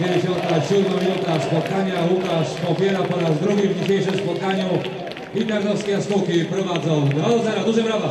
57 minuta spotkania. Łukasz Popiera po raz drugi w dzisiejszym spotkaniu. I Tarnowskie Jaskółki prowadzą do zera. Duże brawa.